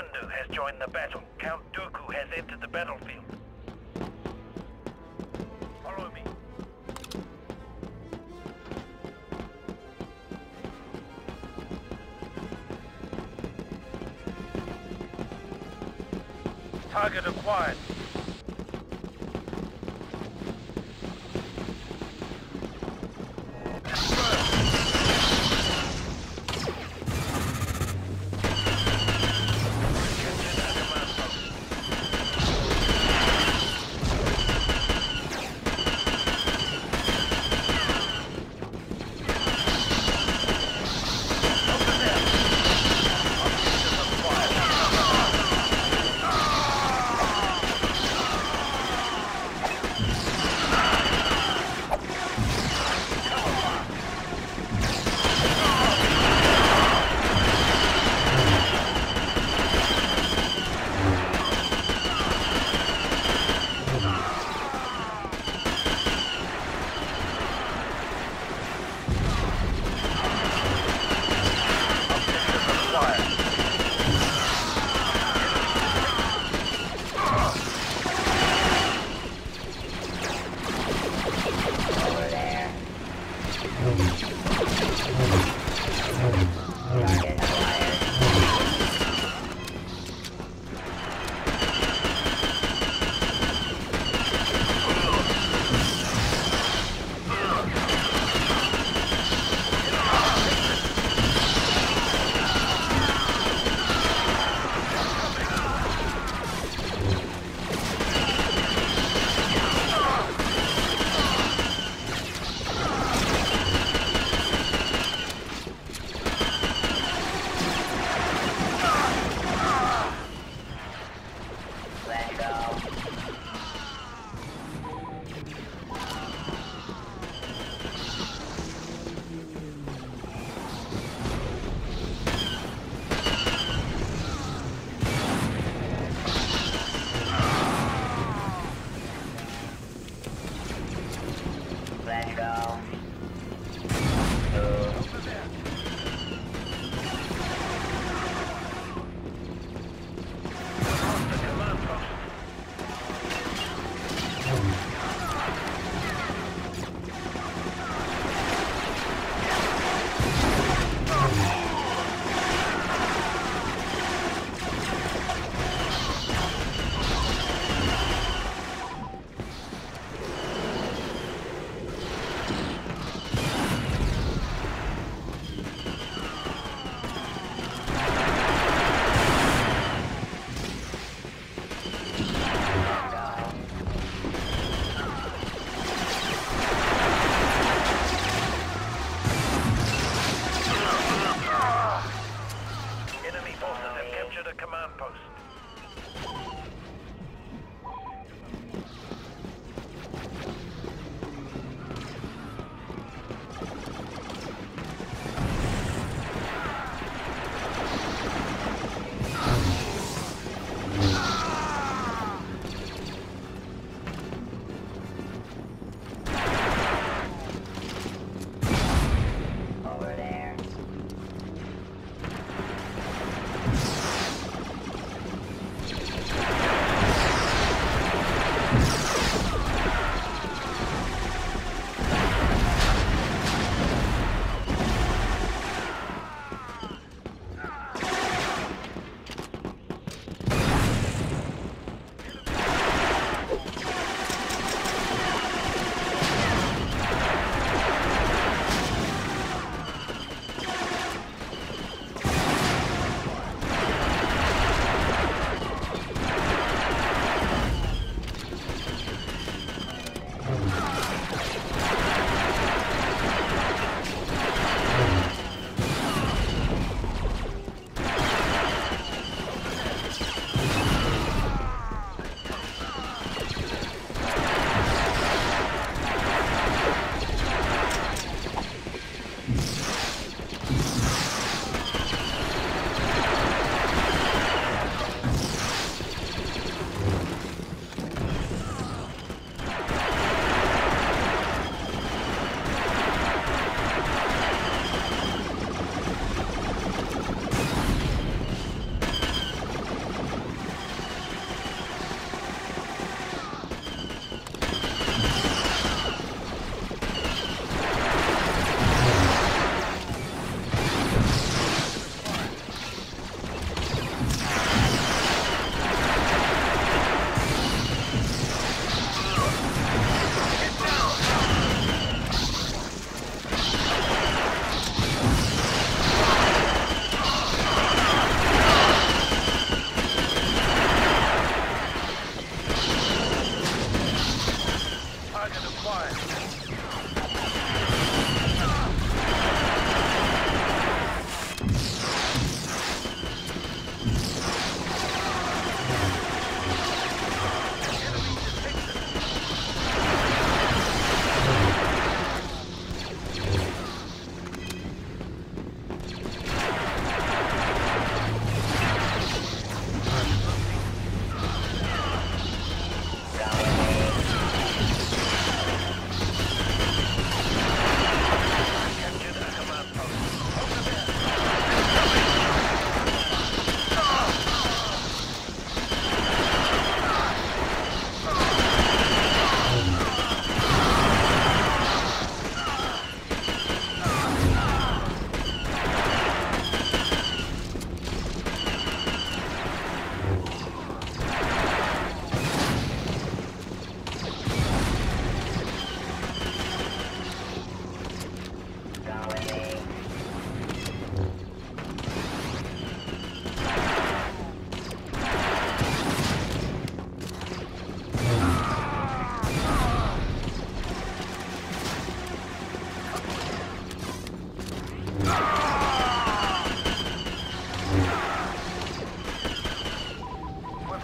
Kundu has joined the battle. Count Dooku has entered the battlefield. Follow me. Target acquired.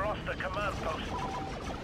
off the command post.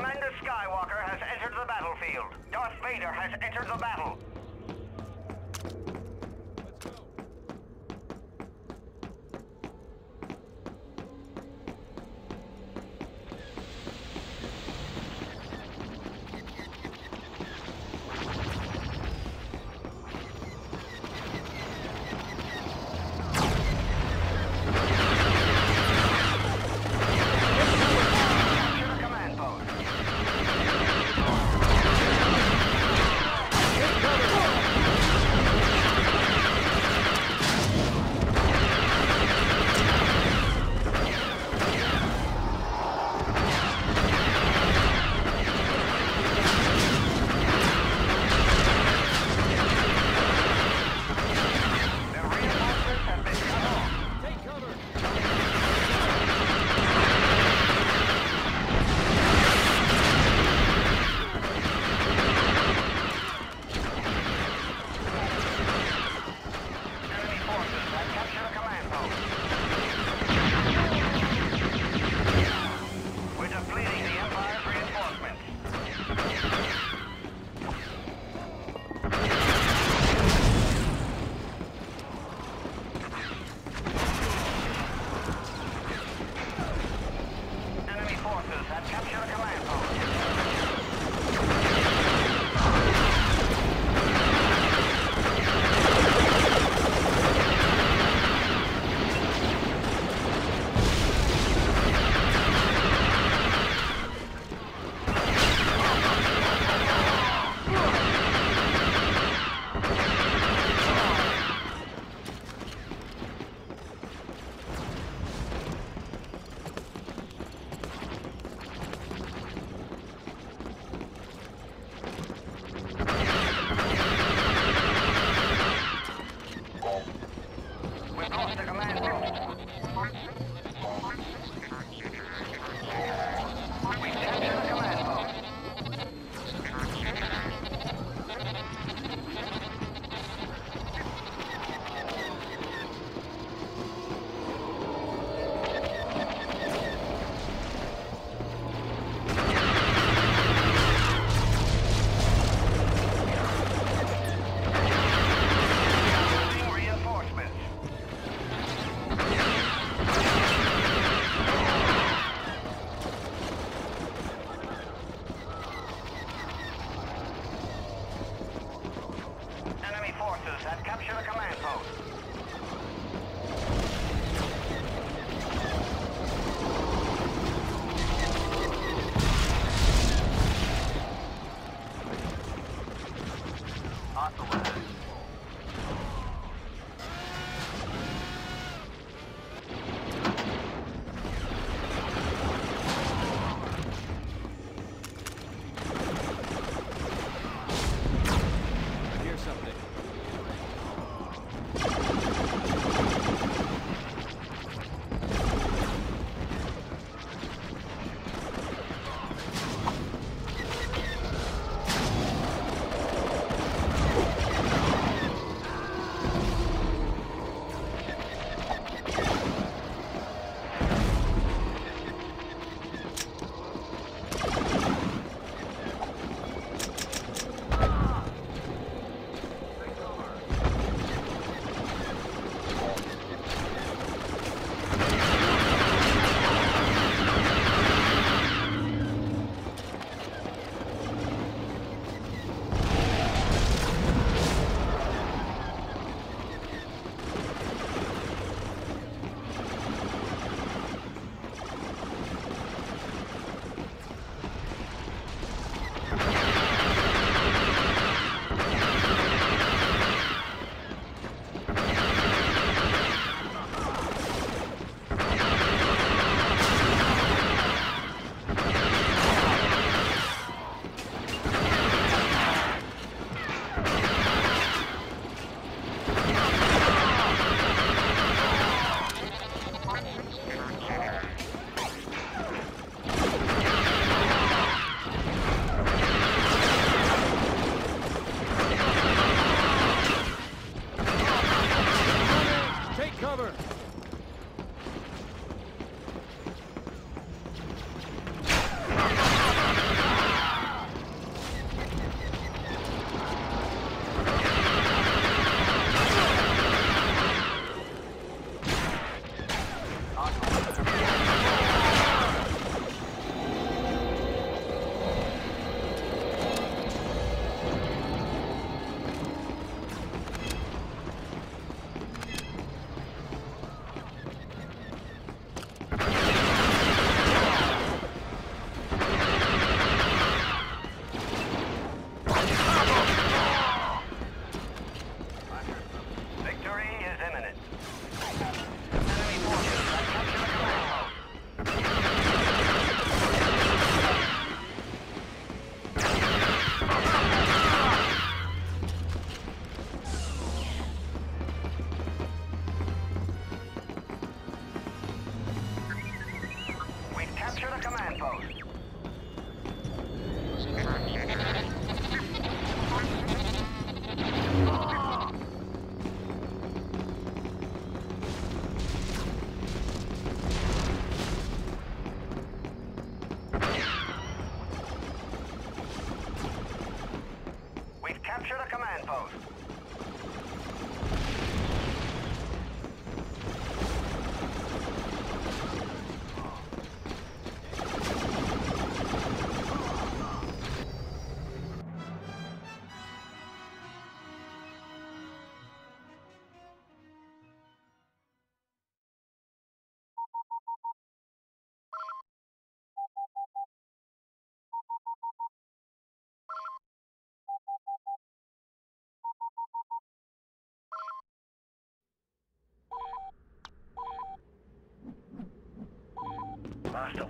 Commander Skywalker has entered the battlefield. Darth Vader has entered the battle. Capture the command post.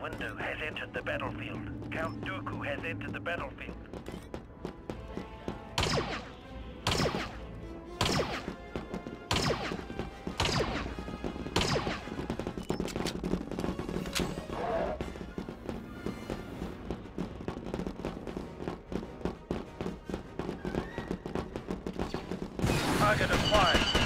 Count has entered the battlefield. Count Dooku has entered the battlefield. Target acquired.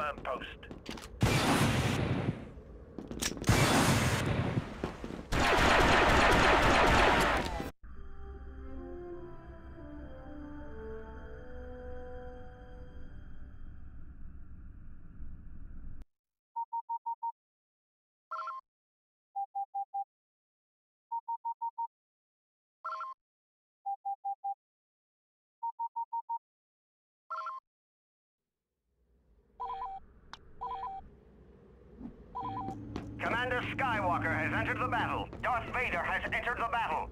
Command post. Commander Skywalker has entered the battle. Darth Vader has entered the battle.